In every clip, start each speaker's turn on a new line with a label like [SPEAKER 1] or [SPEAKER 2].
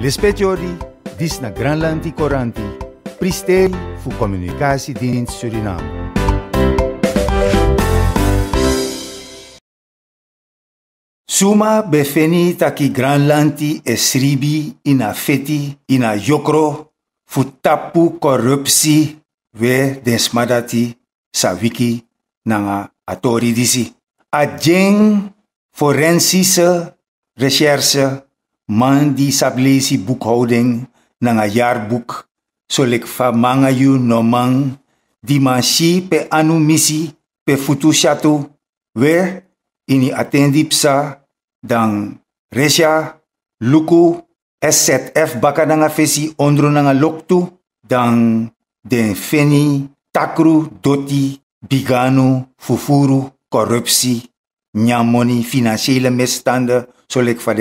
[SPEAKER 1] Lespetiori, dis na Granlandi Coranti, pristeri fu Communicatiedienst Suriname. Suma befeni taki Granlanti esribi ina feti ina yokro fu tapu korupsi we desmadati sa wiki nanga atori disi. A jeng forensische recherche man die sablesi boekhouding nanga jaarboek solik fa manga yu no di pe anu misi pe futu shatu we ini atendi psa dan resya luku SZF baka nanga fesi ondro nanga loktu dan den feni takru doti biganu fufuru corruptie nyamoni financiële misstanden solik fa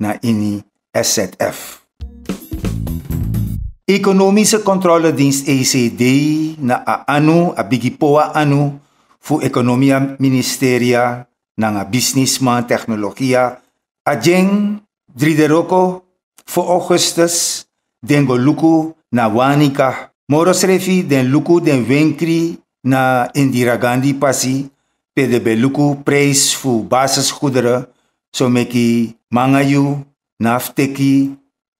[SPEAKER 1] na ini SZF. Economische Controledienst ECD na anu a bigipoa anu fu Economia Ministeria na businessman technologia a jeng drideroko fu Augustus dengo luku na wanika moros refi den luku den wenkri na Indira Gandhi pasi pe de beluku prijs fu basisgoederen so meki mangayu nafteki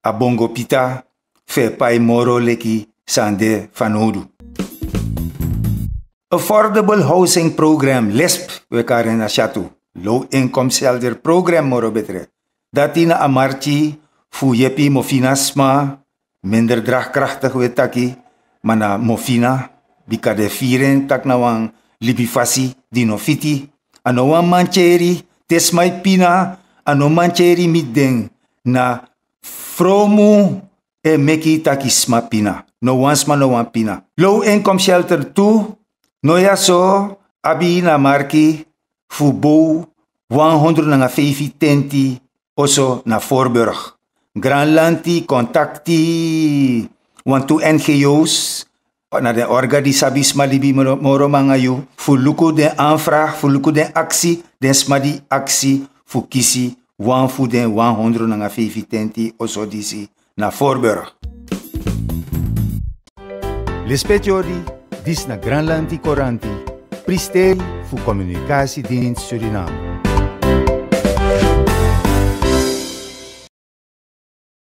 [SPEAKER 1] abongo pita fe pai moro leki sande fanodu. Affordable Housing Program LESP we karen asyatu. Low Income Shelter Program moro betre. Dati na amarchi fu yepi mofinasma minder draagkrachtig we taki mana mofina bika de firen tak na wang libifasi dino fiti ano wan mancheri tesmai pina ano mancheri midden na fromu e meki takisma pina. No once ma no one pina. Low income shelter 2, no ya so, abi na marki, 100 na fefi tenti, oso na Voorburg. Granlanti contacti, want to NGO's, na de orga di sabis malibi moro mangayu, de aanvraag, de actie, den smadi actie, fukisi, wan fu den 100 na fefi tenti, na dis na pristeri fu Suriname.